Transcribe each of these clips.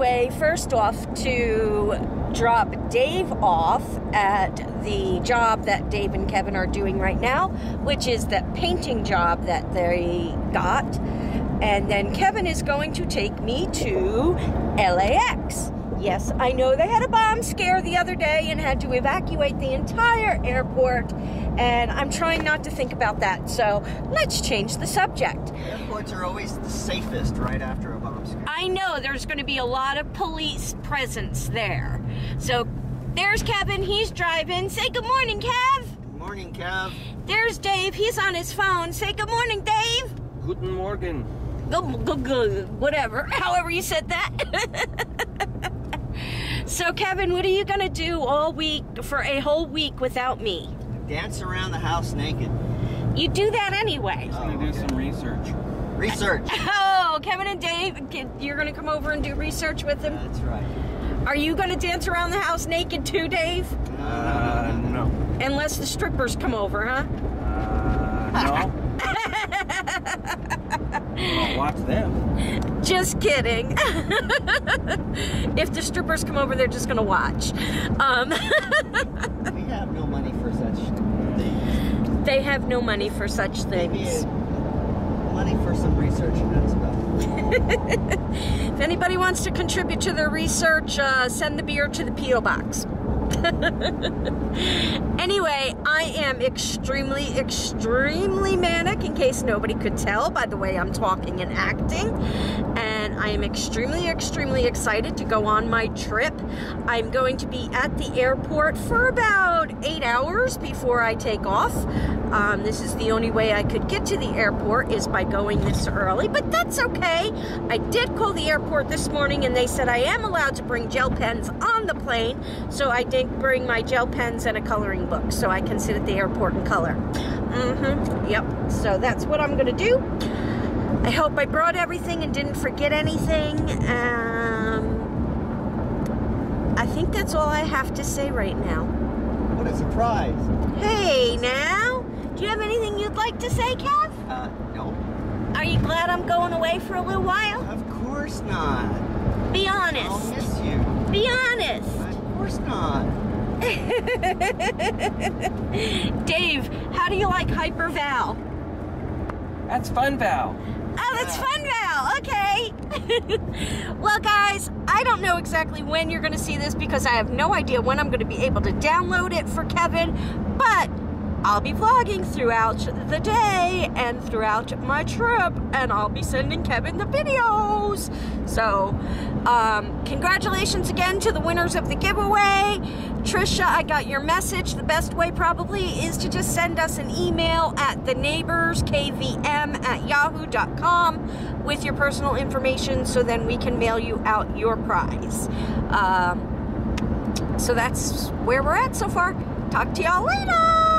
way, first off, to drop Dave off at the job that Dave and Kevin are doing right now, which is that painting job that they got. And then Kevin is going to take me to LAX. Yes, I know they had a bomb scare the other day and had to evacuate the entire airport, and I'm trying not to think about that. So let's change the subject. Airports are always the safest right after a bomb scare. I know there's going to be a lot of police presence there. So there's Kevin, he's driving. Say good morning, Kev. Good morning, Kev. There's Dave, he's on his phone. Say good morning, Dave. Guten Morgen. Go, go, go, whatever, however you said that. so, Kevin, what are you going to do all week for a whole week without me? Dance around the house naked. You do that anyway. Just gonna do some research. Research. Oh, Kevin and Dave, you're going to come over and do research with them? That's right. Are you going to dance around the house naked too, Dave? Uh, no. Unless the strippers come over, huh? Uh, no. I'll watch them. Just kidding. if the strippers come over, they're just going to watch. Um, We have no money for such things. they have no money for such things. money for some research, and that's about. If anybody wants to contribute to their research, uh, send the beer to the P.O. Box. anyway, I am extremely, extremely manic, in case nobody could tell by the way I'm talking and acting. And I am extremely, extremely excited to go on my trip. I'm going to be at the airport for about eight hours before I take off. Um, this is the only way I could get to the airport is by going this early, but that's okay. I did call the airport this morning and they said I am allowed to bring gel pens on the plane, so I did bring my gel pens and a coloring book so I can sit at the airport and color. Mm-hmm. Yep. So that's what I'm gonna do. I hope I brought everything and didn't forget anything. Um, I think that's all I have to say right now. What a surprise. Hey, now, do you have anything you'd like to say, Kev? Uh, no. Are you glad I'm going away for a little while? Of course not. Be honest. I'll miss you. Be honest. Of course not. Dave, how do you like Hyper Val? That's fun, Val. Oh, that's fun, Val. Okay. well, guys, I don't know exactly when you're going to see this because I have no idea when I'm going to be able to download it for Kevin, but I'll be vlogging throughout the day and throughout my trip, and I'll be sending Kevin the videos. So, um, congratulations again to the winners of the giveaway. Trisha, I got your message. The best way probably is to just send us an email at the at yahoo.com with your personal information so then we can mail you out your prize. Um, so that's where we're at so far. Talk to y'all later.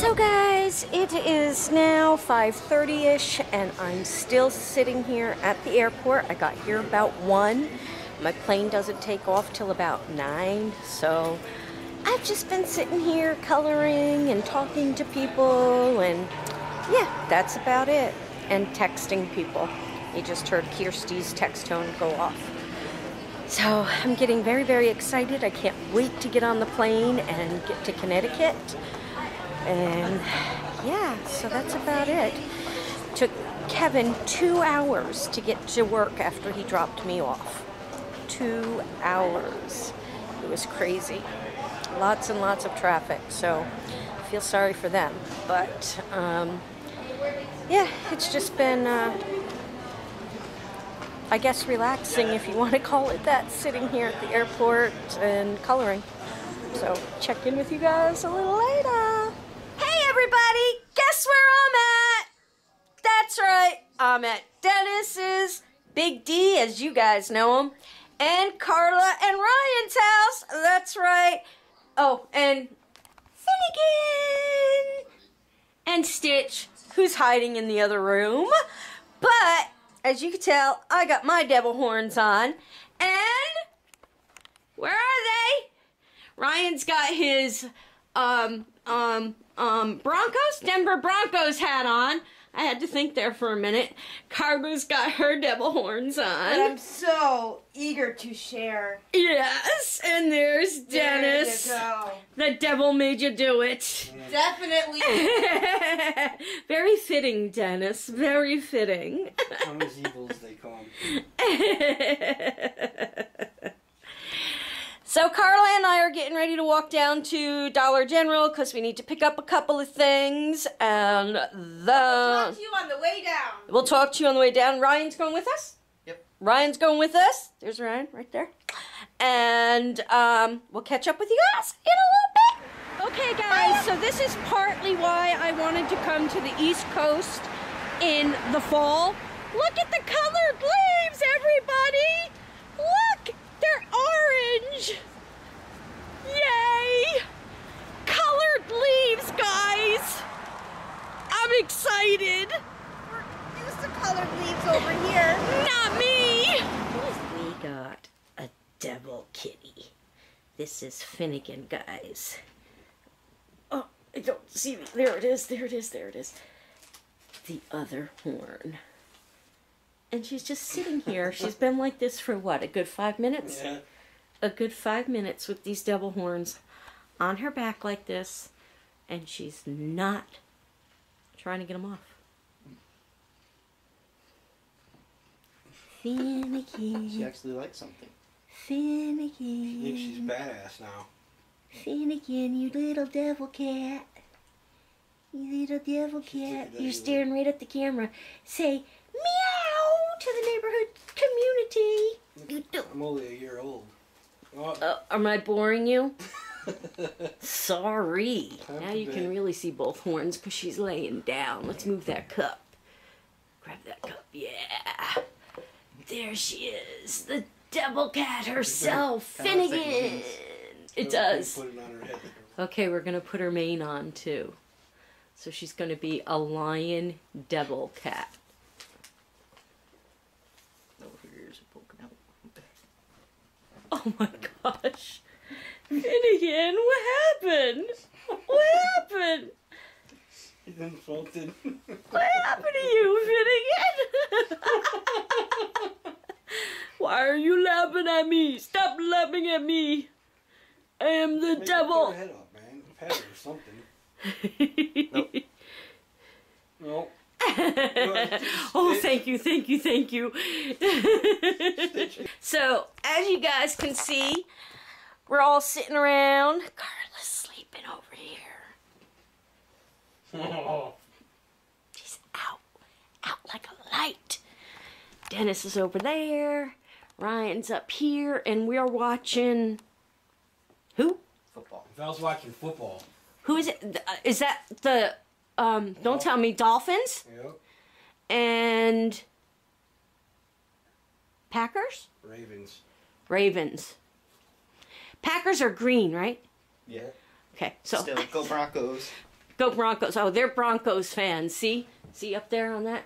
So guys, it is now 5:30ish and I'm still sitting here at the airport. I got here about 1. My plane doesn't take off till about 9. So I've just been sitting here coloring and talking to people and yeah, that's about it. And texting people. You just heard Kirsty's text tone go off. So I'm getting very, very excited. I can't wait to get on the plane and get to Connecticut. And yeah, so that's about it. Took Kevin two hours to get to work after he dropped me off. Two hours. It was crazy. Lots and lots of traffic, so I feel sorry for them. But um, yeah, it's just been. Uh, I guess relaxing, if you want to call it that, sitting here at the airport and coloring. So check in with you guys a little I'm at Dennis's Big D, as you guys know him, and Karla and Ryan's house. That's right. Oh, and Finnegan and Stitch, who's hiding in the other room. But as you can tell, I got my devil horns on. And where are they? Ryan's got his um, um, um, Broncos, Denver Broncos hat on. I had to think there for a minute. Karla's got her devil horns on. But I'm so eager to share. Yes, and there's Dennis. There you go. The devil made you do it. Definitely. Very fitting, Dennis. Very fitting. I'm as evil as they come. so Karla and I are getting ready to walk down to Dollar General because we need to pick up a couple of things, and the we'll Talk to you on the way down. we'll talk to you on the way down. Ryan's going with us. Yep. Ryan's going with us. There's Ryan right there, and um, we'll catch up with you guys in a little bit. Okay, guys. So this is partly why I wanted to come to the East Coast in the fall. Look at the colored leaves, everybody! Look, orange. Yay! Colored leaves, guys. I'm excited. We're used to colored leaves over here. Not me. We got a devil kitty. This is Finnegan, guys. Oh, I don't see me. There it is. There it is. There it is. The other horn. And she's just sitting here. She's been like this for what? A good five minutes? Yeah. A good five minutes with these devil horns on her back like this, and she's not trying to get them off. She actually likes something. Think she's badass now. Finnegan, you little devil cat. You little devil cat. You're staring right at the camera. Say meow to the neighborhood community. I'm only a year old. Uh, am I boring you? Sorry. Time Now you can really see both horns because she's laying down. Let's move that cup. Grab that cup. Yeah. There she is. The devil cat herself, Kinda looks like Finnegan. It does. It on her head. Okay, we're going to put her mane on too. So she's going to be a lion devil cat. Oh, her ears are poking out. Oh my gosh. Finnegan, what happened? What happened? He's insulted. What happened to you, Finnegan? Why are you laughing at me? Stop laughing at me. I am the Make devil. Her head up, man. Pet or something. No. oh, thank you, thank you, thank you. so, as you guys can see, we're all sitting around. Karla's sleeping over here. She's out, out like a light. Dennis is over there. Ryan's up here, and we're watching. Who? Football. if I was watching football. Who is it? Th- uh, Is that the? Um, don't tell me Dolphins Yep. and Packers, Ravens. Ravens. Packers are green, right? Yeah. Okay, so Still, go Broncos. go Broncos. Oh, they're Broncos fans. See, see up there on that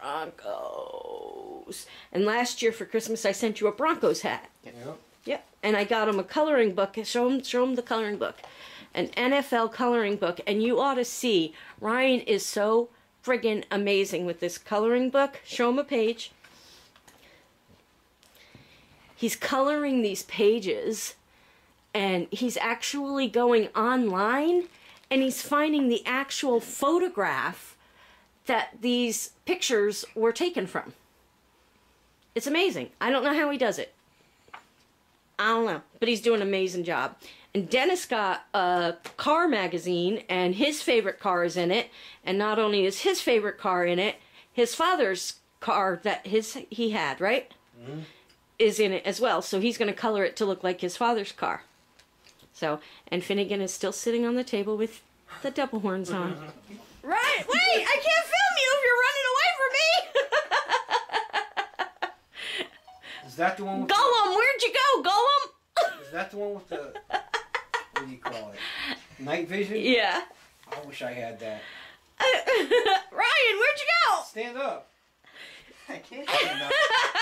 Broncos. And last year for Christmas, I sent you a Broncos hat. Yep. Yep. And I got him a coloring book. Show him, show him the coloring book, an NFL coloring book. And you ought to see Ryan is so friggin' amazing with this coloring book. Show him a page. He's coloring these pages, and he's actually going online, and he's finding the actual photograph that these pictures were taken from. It's amazing. I don't know how he does it. I don't know, but he's doing an amazing job. And Dennis got a car magazine, and his favorite car is in it. And not only is his favorite car in it, his father's car that his he had right mm-hmm. Is in it as well. So he's going to color it to look like his father's car. So, and Finnegan is still sitting on the table with the double horns on. right? Wait, I can't film you if you're running away from me. Is that the one with Gollum, where'd you go, Gollum? Is that the one with the what do you call it? Night vision? yeah. I wish I had that. Ryan, where'd you go? Stand up. I can't stand up.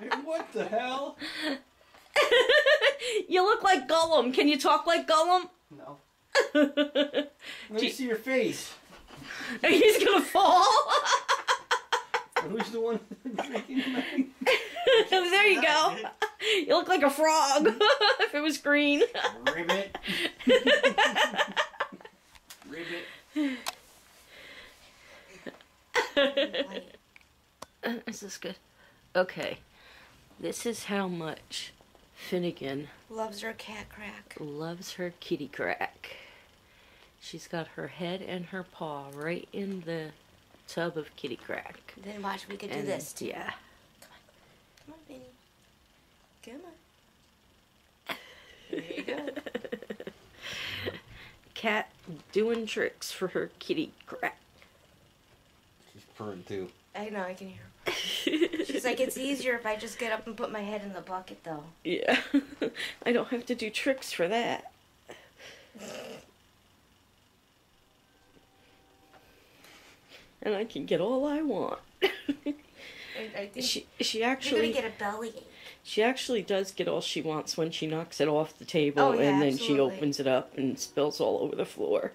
What the hell? you look like Gollum. Can you talk like Gollum? No. Let me see your face. He's gonna fall. Who's the one there you go. You look like a frog if it was green. Ribbit. Ribbit. Is this good? Okay. This is how much Finnegan Loves her cat crack. loves her kitty crack. She's got her head and her paw right in the tub of kitty crack. Then watch, we could do And- this. Too. Yeah. Come on. Come on, Benny. Come on. There you go. Cat doing tricks for her kitty crack. She's purring too. I know, I can hear her. She's like, it's easier if I just get up and put my head in the bucket, though. Yeah. I don't have to do tricks for that. And I can get all I want. I, I think she she actually get a bellyache. she actually does get all she wants when she knocks it off the table Oh, yeah, and then she opens it up and spills all over the floor.